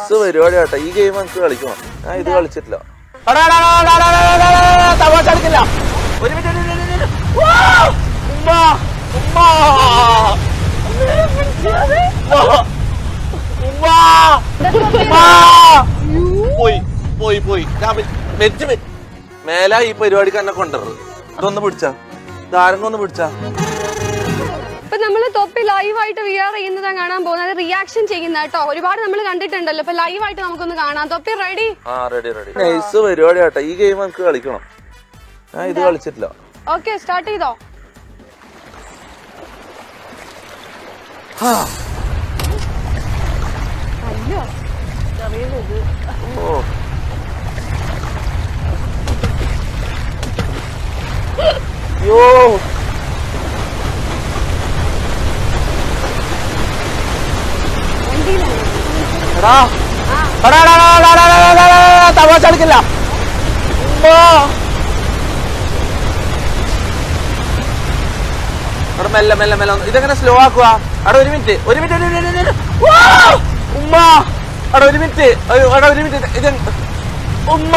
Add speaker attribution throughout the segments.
Speaker 1: Nice പരിപാടി കേട്ടോ. ഈ ഗെയിം നമുക്ക് കളിക്കണം. ഞാൻ ഇത് കളിച്ചിട്ടില്ല.
Speaker 2: പോയി
Speaker 1: മേല ഈ പരിപാടിക്ക് എന്നെ കൊണ്ടുവരരുത് ഇതൊന്ന് പിടിച്ചാ. ധാരങ്ങ ഒന്ന് പിടിച്ചാ.
Speaker 3: തൊപ്പി ലൈവായിട്ട് വി ആർ ചെയ്യുന്നത് കാണാൻ പോകുന്നത്. റിയാക്ഷൻ ചെയ്യുന്ന കേട്ടോ. ഒരുപാട് നമ്മൾ കണ്ടിട്ടുണ്ടല്ലോ. ഇപ്പൊ ലൈവായിട്ട് നമുക്കൊന്ന് കാണാം. തൊപ്പി റെഡി
Speaker 1: ആ റെഡി റെഡി നൈസ് പരിപാടി കേട്ടോ ഈ ഗെയിം നമുക്ക് കളിക്കണം. ഞാൻ ഇത് കളിച്ചിട്ടില്ല.
Speaker 3: ഓക്കെ സ്റ്റാർട്ട് ചെയ്തോ. അയ്യോ. ചെറിയത്
Speaker 1: ഓ. യോ
Speaker 2: എടാ. എടാ
Speaker 1: മെല്ലെ മെല്ലെ മെല്ലെ ഇതെങ്ങനെ സ്ലോ ആക്കുക അവിടെ ഒരു മിനിറ്റ് ഒരു മിനിറ്റ്
Speaker 2: ഉമ്മ.
Speaker 1: അവിടെ ഒരു മിനിറ്റ് അവിടെ ഒരു മിനിറ്റ് ഇത്
Speaker 2: ഉമ്മ.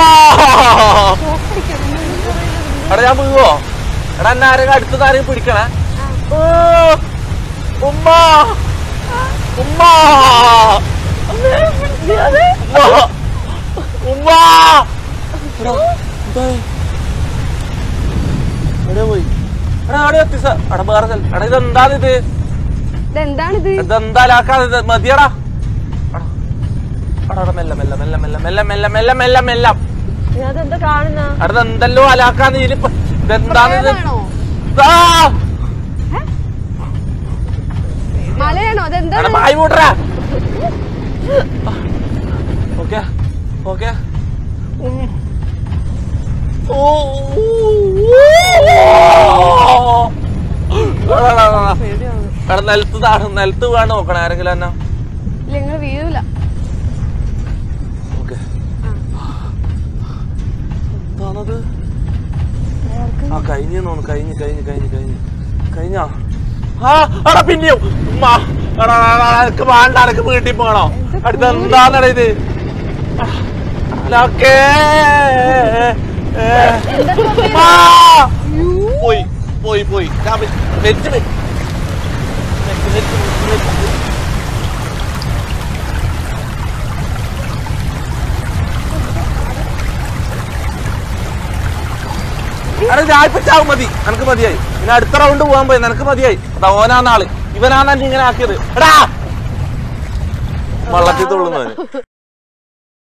Speaker 1: അവിടെ ഞാൻ പോവോ എടാ എന്നെ ആരെങ്കിലും അടുത്തത് ആരെയും പിടിക്കണേ?
Speaker 2: ഉമ്മ. ഉമ്മ.
Speaker 1: അവിടെ എത്തി സാർ അവിടെ വേറെ സ്ഥലം. എടാ
Speaker 3: ഇതെന്താണിത്?
Speaker 1: ഇതെന്താണിത് മതിയടാ. അതെന്തല്ലോ അലാക്കാന്ന് ഇതിലിപ്പോ ഇതെന്താണിത്? Okay okay.
Speaker 2: ഓ.
Speaker 1: എടാ നിലത്ത് നിലത്ത് വേണം നോക്കണം ആരെങ്കിലും എന്നാ
Speaker 3: വീഴൂല.
Speaker 1: എന്താണത്? ആ കഴിഞ്ഞു തോന്നുന്നു കഴിഞ്ഞു കഴിഞ്ഞു കഴിഞ്ഞു കഴിഞ്ഞു. കഴിഞ്ഞാ?
Speaker 2: ആ, എടാ പിന്നെയും? ഉമ്മ! എടാ, വേണ്ട എനക്ക് വീട്ടിൽ പോകണോ. അടുത്ത എന്താന്നട ഇത്! പോയി പോയി പോയി. ഞാൻ വെച്ച്
Speaker 1: അടാ ഞാൽപ്പിച്ചാവും മതി. നിനക്ക് മതിയായി. ഇനി അടുത്ത റൗണ്ട് പോകാൻ പോയി. നിനക്ക് മതിയായി. അതാ ഓനാന്നാൾ. ഇവനാന്നെ ഇങ്ങനെ ആക്കിയത്. എടാ! വള്ളത്തിൽ തുള്ളുന്നവന്